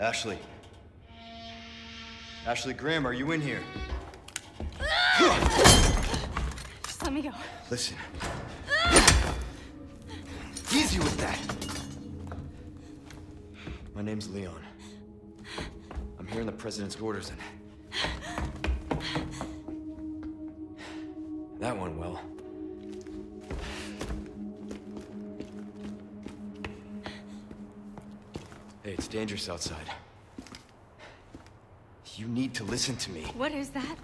Ashley. Ashley Graham, are you in here? Just let me go. Listen. Easy with that. My name's Leon. I'm hearing the president's orders and... That went well. It's dangerous outside. You need to listen to me. What is that?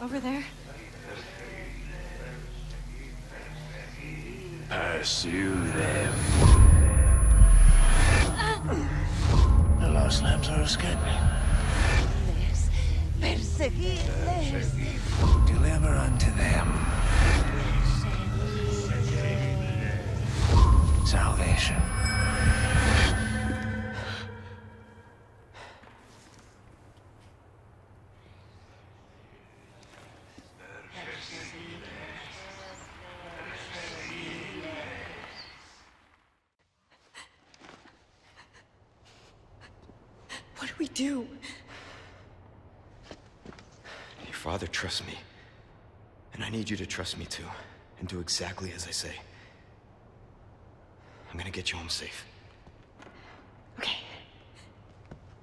Over there? Pursue them. The lost lambs are escaping. Perseguirles. Deliver unto them salvation. We do? Your father trusts me. And I need you to trust me too. And do exactly as I say. I'm gonna get you home safe. Okay.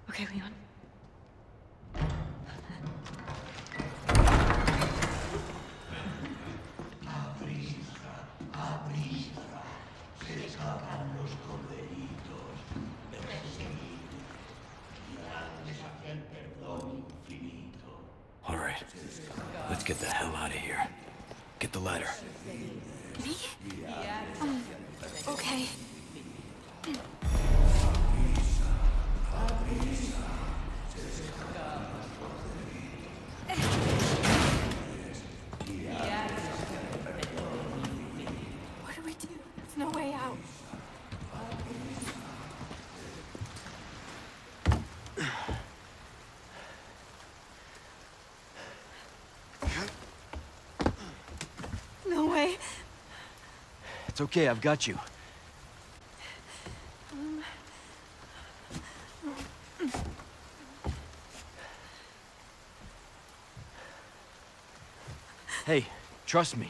Okay, Leon. All right. Let's get the hell out of here. Get the ladder. Me? Um, okay. What do we do? There's no way out. No way. It's okay, I've got you. Hey, trust me.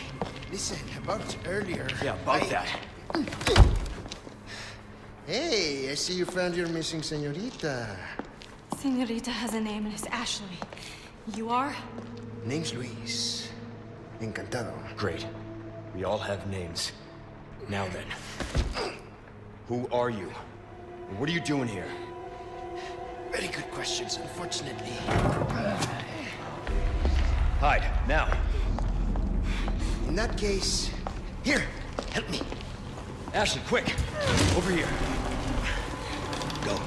listen, about earlier. Yeah, about I- that. Hey, I see you found your missing senorita. Senorita has a name and it's Ashley. You are? Name's Luis. Encantado. Great. We all have names. Now then. Who are you? What are you doing here? Very good questions, unfortunately. Hide, now. In that case, here, help me. Ashley, quick! Over here. Go.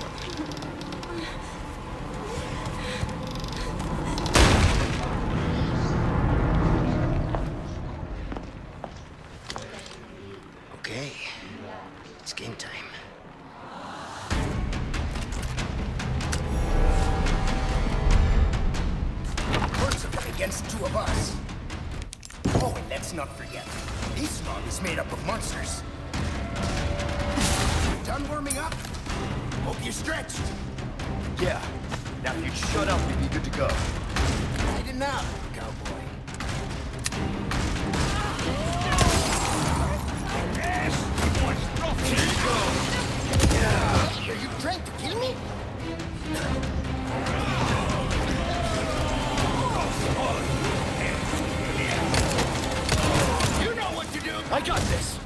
Warming up? Hope you're stretched. Yeah. Now if you'd shut up, we'd be good to go. Right enough, cowboy. Yes! Are you trying to kill me? You know what to do! I got this!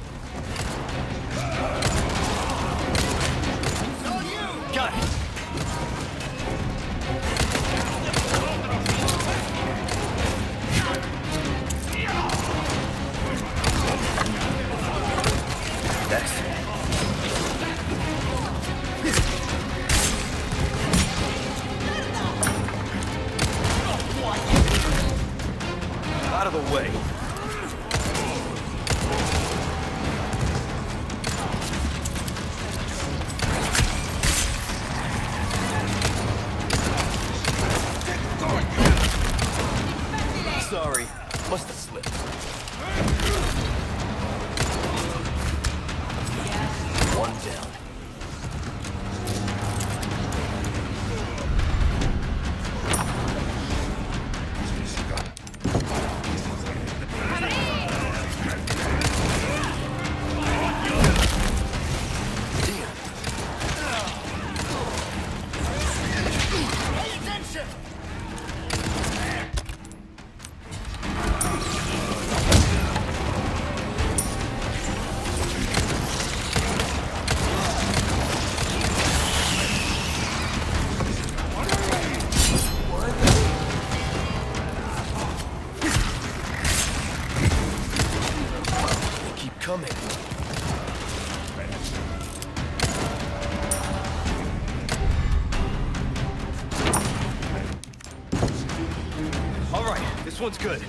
Sorry. Must have slipped. One down. One's good.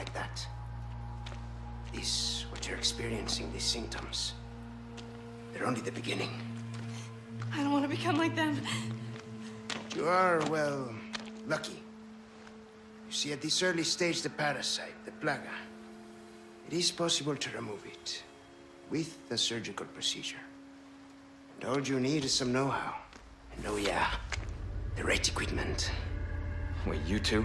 like that. This, what you're experiencing, these symptoms, they're only the beginning. I don't want to become like them. You are, well, lucky. You see, at this early stage, the parasite, the plaga, it is possible to remove it with a surgical procedure. And all you need is some know-how. And oh yeah, the right equipment. Wait, you two?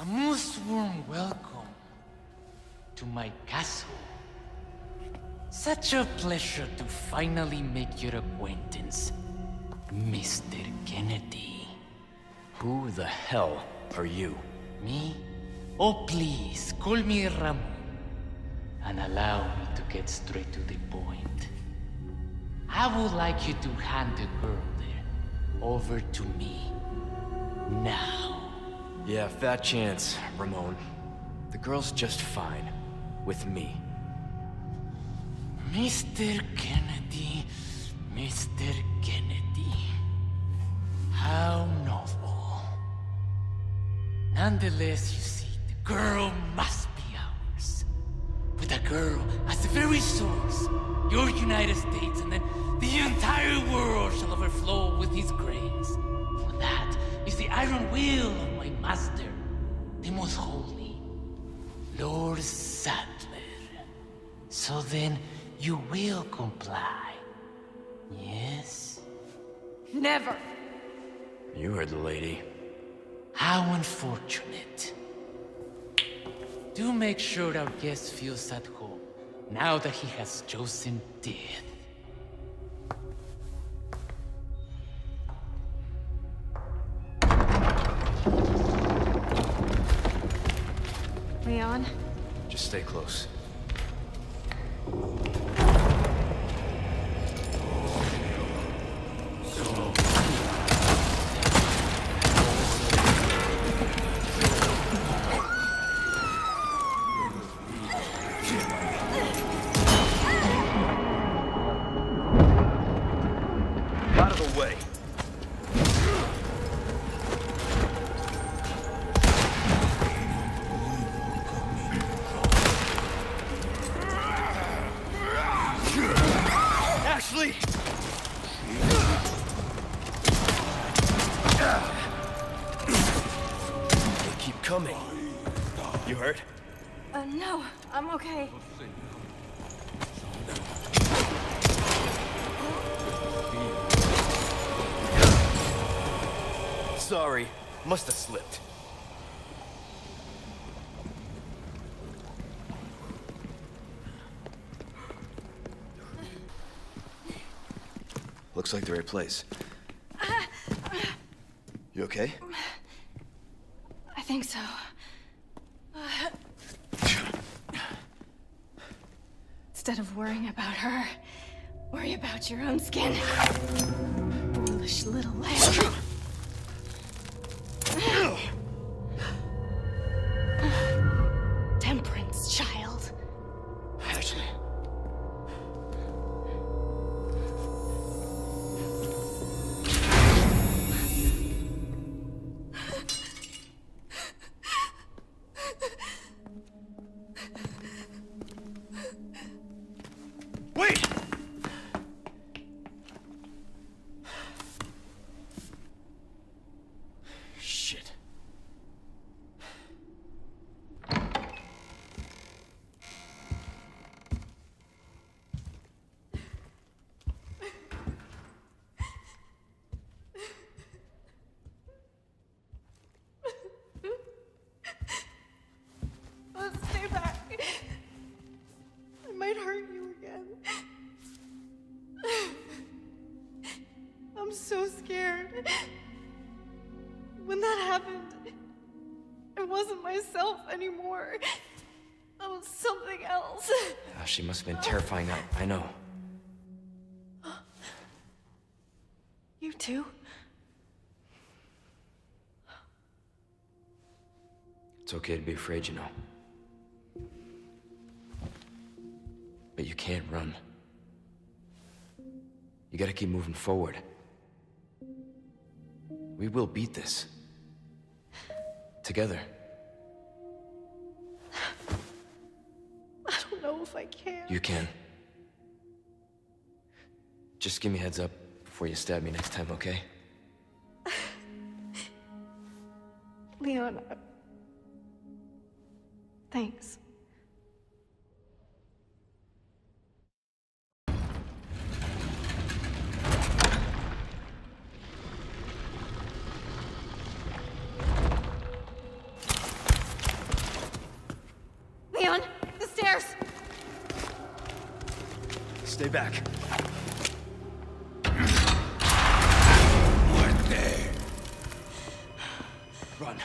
A most warm welcome to my castle. Such a pleasure to finally make your acquaintance, Mr. Kennedy. Who the hell are you? Me? Oh, please, call me Ramon. And allow me to get straight to the point. I would like you to hand the girl there over to me. Now. Yeah, fat chance, Ramon. The girl's just fine. With me. Mr. Kennedy, Mr. Kennedy. How novel. Nonetheless, you see, the girl must be ours. With a girl as the very source, your United States, and then The entire world shall overflow with his grace. For that is the iron will master, the most holy, Lord Saddler. So then, you will comply. Yes? Never! You heard the lady. How unfortunate. Do make sure our guest feels at home, now that he has chosen death. Close. Coming. You hurt? Uh, no, I'm okay. Sorry. Must have slipped. Looks like the right place. You okay? Think so. Instead of worrying about her, worry about your own skin. Foolish little lamb. I'm so scared. When that happened, I wasn't myself anymore. I was something else. Ah, she must have been terrifying. I, I know. You too? It's okay to be afraid, you know. But you can't run. You gotta keep moving forward. We will beat this. Together. I don't know if I can. You can. Just give me a heads up before you stab me next time, okay? Leon, thanks. Stay back. Run.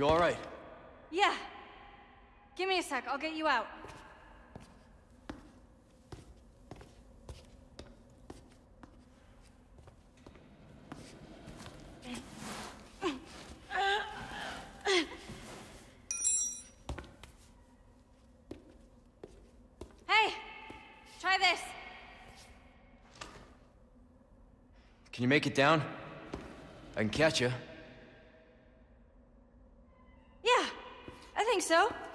You alright? Yeah. Give me a sec, I'll get you out. Hey! Try this! Can you make it down? I can catch you. So.